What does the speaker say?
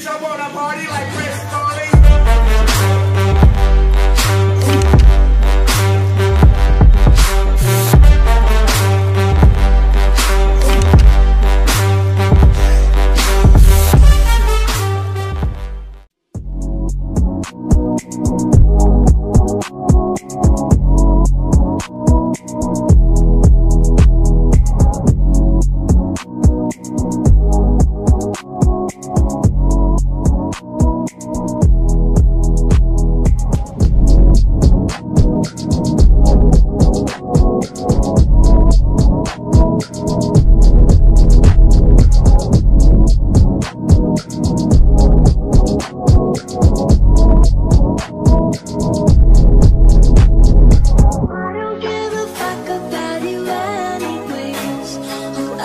bitch up on a party like